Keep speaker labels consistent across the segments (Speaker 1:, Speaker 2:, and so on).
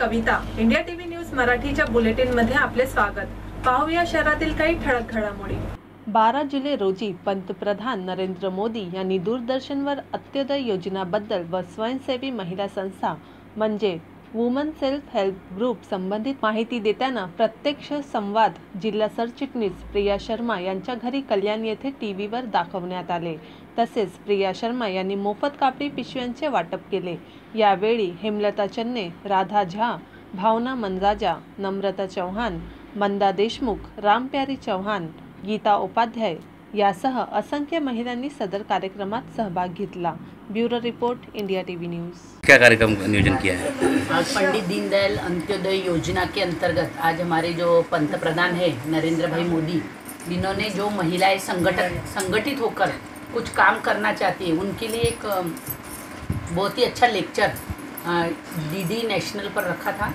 Speaker 1: कविता India TV news मराठीच्या बुलेटिनमध्ये आपले स्वागत. पाहूया शहरातील काही ठळक घडामोडी.
Speaker 2: बारा जुलै रोजी पंतप्रधान नरेंद्र मोदी यांनी दूरदर्शनवर अंत्योदय योजनाबद्दल व स्वयंसेवी महिला संस्था म्हणजे वुमन सेल्फ हेल्प ग्रुप संबंधित माहिती देताना प्रत्यक्ष संवाद जिल्हा सरचिटणीस प्रिया शर्मा यांच्या घरी कल्याण येथे टी व्हीवर दाखवण्यात आले. तसेच प्रिया शर्मा यांनी मोफत कापडी पिशव्यांचे वाटप केले. यावेळी हेमलता चन्ने राधा झा भावना मंजाजा नम्रता चौहान मंदा देशमुख रामप्यारी चौहान गीता उपाध्याय यासह असंख्य महिलांनी सदर कार्यक्रमात सहभाग घेतला. Bureau report India TV news.
Speaker 3: क्या कार्यक्रम का नियोजन किया है?
Speaker 4: आज पंडित दीनदयाल अंत्योदय योजना के अंतर्गत आज हमारे जो पंतप्रधान है नरेंद्र भाई मोदी इन्होंने जो महिलाएँ संगठन संगठित होकर कुछ काम करना चाहती है उनके लिए एक बहुत ही अच्छा लेक्चर डीडी नेशनल पर रखा था।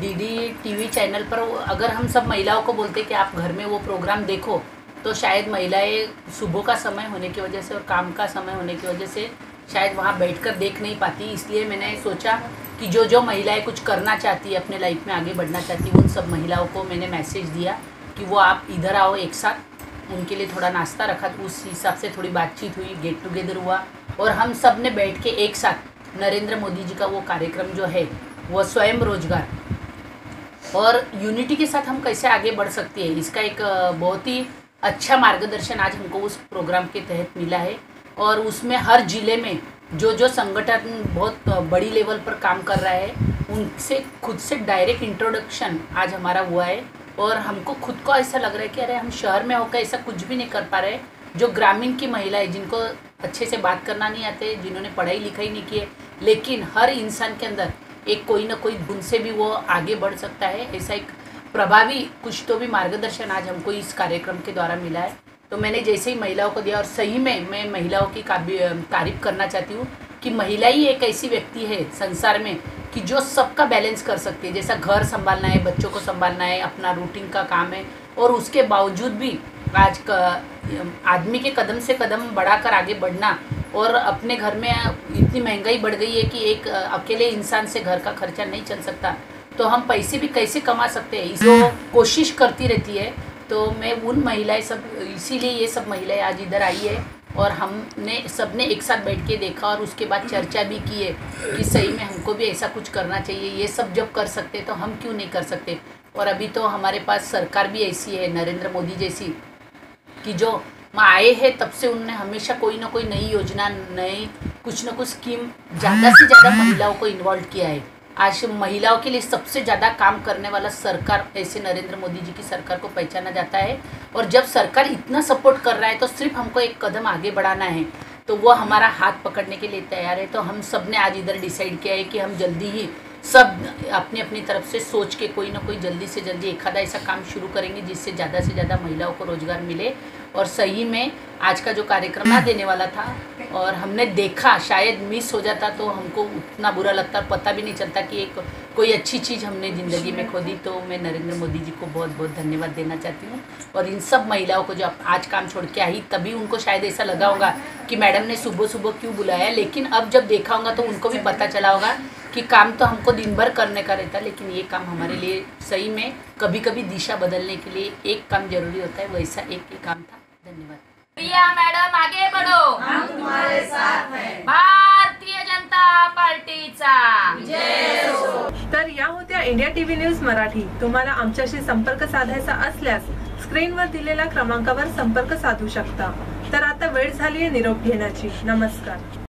Speaker 4: डीडी टीवी चैनल पर अगर हम सब महिलाओं को बोलते कि आप घर में वो प्रोग्राम देखो तो शायद महिलाएँ सुबह का समय होने की वजह से और काम का समय होने की वजह से शायद वहाँ बैठकर देख नहीं पाती। इसलिए मैंने सोचा कि जो जो महिलाएँ कुछ करना चाहती है, अपने लाइफ में आगे बढ़ना चाहती उन सब महिलाओं को मैंने मैसेज दिया कि वो आप इधर आओ एक साथ। उनके लिए थोड़ा नाश्ता रखा तो उस हिसाब से थोड़ी बातचीत हुई गेट टुगेदर हुआ और हम सबने बैठ के एक साथ नरेंद्र मोदी जी का वो कार्यक्रम जो है, वो स्वयं रोज़गार और यूनिटी के साथ हम कैसे आगे बढ़ सकते हैं, इसका एक बहुत ही अच्छा मार्गदर्शन आज हमको उस प्रोग्राम के तहत मिला है और उसमें हर ज़िले में जो जो संगठन बहुत बड़ी लेवल पर काम कर रहा है, उनसे खुद से डायरेक्ट इंट्रोडक्शन आज हमारा हुआ है। और हमको खुद को ऐसा लग रहा है कि अरे हम शहर में होकर ऐसा कुछ भी नहीं कर पा रहे जो ग्रामीण की महिलाएँ जिनको अच्छे से बात करना नहीं आते, जिन्होंने पढ़ाई लिखाई नहीं की है, लेकिन हर इंसान के अंदर एक कोई ना कोई गुण से भी वो आगे बढ़ सकता है, ऐसा एक प्रभावी कुछ तो भी मार्गदर्शन आज हमको इस कार्यक्रम के द्वारा मिला है। तो मैंने जैसे ही महिलाओं को दिया और सही में मैं महिलाओं की तारीफ़ करना चाहती हूँ कि महिला ही एक ऐसी व्यक्ति है संसार में कि जो सबका बैलेंस कर सकती है। जैसा घर संभालना है, बच्चों को संभालना है, अपना रूटीन का काम है और उसके बावजूद भी आज आदमी के कदम से कदम बढ़ाकर आगे बढ़ना और अपने घर में इतनी महँगाई बढ़ गई है कि एक अकेले इंसान से घर का खर्चा नहीं चल सकता। तो हम पैसे भी कैसे कमा सकते हैं? इसको कोशिश करती रहती है। तो मैं उन महिलाएँ सब इसीलिए ये सब महिलाएँ आज इधर आई है और हमने सबने एक साथ बैठ के देखा और उसके बाद चर्चा भी की है कि सही में हमको भी ऐसा कुछ करना चाहिए। ये सब जब कर सकते तो हम क्यों नहीं कर सकते? और अभी तो हमारे पास सरकार भी ऐसी है नरेंद्र मोदी जैसी कि जो वहाँ आए हैं तब से उनने हमेशा कोई ना कोई नई योजना नई कुछ ना कुछ स्कीम ज़्यादा से ज़्यादा महिलाओं को इन्वॉल्व किया है। आज महिलाओं के लिए सबसे ज़्यादा काम करने वाला सरकार ऐसे नरेंद्र मोदी जी की सरकार को पहचाना जाता है। और जब सरकार इतना सपोर्ट कर रहा है तो सिर्फ़ हमको एक कदम आगे बढ़ाना है। तो वो हमारा हाथ पकड़ने के लिए तैयार है। तो हम सबने आज इधर डिसाइड किया है कि हम जल्दी ही सब अपनी अपनी तरफ़ से सोच के कोई ना कोई जल्दी से जल्दी एक ऐसा काम शुरू करेंगे, जिससे ज़्यादा से ज़्यादा महिलाओं को रोज़गार मिले। और सही में आज का जो कार्यक्रम ना देने वाला था, और हमने देखा, शायद मिस हो जाता तो हमको उतना बुरा लगता, पता भी नहीं चलता कि एक कोई अच्छी चीज़ हमने ज़िंदगी में खो दी तो मैं नरेंद्र मोदी जी को बहुत बहुत धन्यवाद देना चाहती हूँ। और इन सब महिलाओं को जो आज काम छोड़ के आई, तभी उनको शायद ऐसा लगा होगा कि मैडम ने सुबह सुबह क्यों बुलाया, लेकिन अब जब देखा होगा तो उनको भी पता चला होगा कि काम तो हमको दिन भर करने का रहता, लेकिन ये काम हमारे लिए सही में कभी कभी दिशा बदलने के लिए एक काम ज़रूरी होता है, वैसा एक ही काम था। धन्यवाद.
Speaker 5: प्रिया मैडम आगे बढ़ो. हम तुम्हारे साथ हैं. भारतीय जनता पार्टीचा.
Speaker 1: तर या होत्या इंडिया टीव्ही न्यूज मराठी. तुम्हाला आमच्याशी संपर्क साधायचा असल्यास स्क्रीनवर दिलेल्या क्रमांकावर संपर्क साधू शकता. तर आता वेळ झाली आहे निरोप घेण्याची. नमस्कार.